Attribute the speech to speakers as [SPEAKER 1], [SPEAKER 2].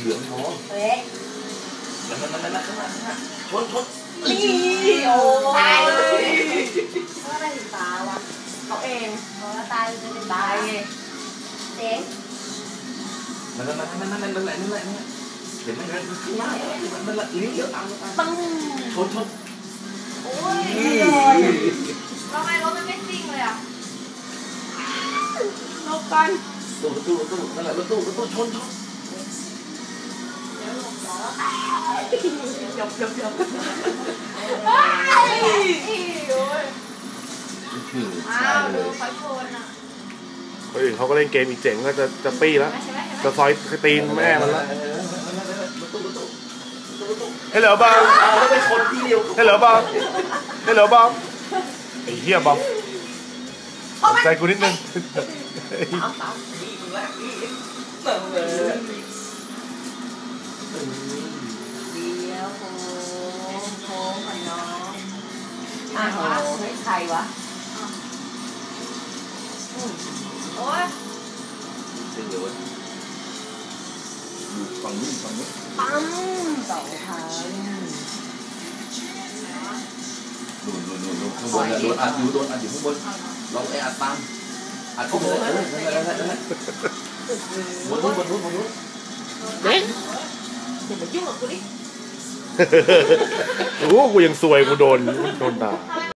[SPEAKER 1] เหลืองทอง
[SPEAKER 2] เฮ้ย
[SPEAKER 1] นั่นนั่นนั่นนั่นข้างหน้าข้างหน้าชนชน
[SPEAKER 2] นี่โอ้ตายเลยเพราะอะไรถึงตาวะ
[SPEAKER 3] เขาเอง
[SPEAKER 2] เพราะว่าตายจะเป็น
[SPEAKER 3] ตา
[SPEAKER 2] ตายย
[SPEAKER 3] ไง
[SPEAKER 2] เจ๊ง
[SPEAKER 1] นั่นนั่นนั่นนั่นนั่นนั่นแหละนั่นแหละนั่นแหละเห็นไหมนั่นข้างหน้านั่นนั่นแหละลิ้นเดี๋ยวตามตาม
[SPEAKER 2] ปัง
[SPEAKER 1] ชนชน
[SPEAKER 2] โอ้ย
[SPEAKER 4] ทำไมรถมันไม่ซิ่งเลยอะ
[SPEAKER 3] นกกัน
[SPEAKER 1] ตู้รถตู้รถตู้นั่นแหละรถตู้รถตู้ชนชน
[SPEAKER 3] ยวเดี๋ยวเดี๋ยว
[SPEAKER 1] อืม
[SPEAKER 4] อ้า
[SPEAKER 1] ใช่
[SPEAKER 4] ว
[SPEAKER 1] เล
[SPEAKER 4] ดู
[SPEAKER 1] ย
[SPEAKER 4] ไฟโฟนอะ
[SPEAKER 5] คนอื่นเขาก็เล่นเกมอีกเจ๋งก็จะจะปี้แล้ว จะซอยตีนแม่มันแล้วเฮ้ยเหรอบ้าง
[SPEAKER 1] เอาแล้วไปชนที่เดียว
[SPEAKER 5] เฮ้ยเหรอบ้างเฮ้ยเหรอบ้างไอ้เหี้ยบ้างใจกูนิดนึง
[SPEAKER 2] อ้า
[SPEAKER 3] วเฮ้ยใครวะ
[SPEAKER 4] โอ้ย
[SPEAKER 1] จริงเลยอยู่ฝั่งนู้นฝั่งนู้น
[SPEAKER 2] ปั๊มสองพัน
[SPEAKER 1] ดูดูดูดูข้างบนโดนอัดอยู่ โอ้
[SPEAKER 3] กูยัง
[SPEAKER 5] ซวยกูโดนโดนด่า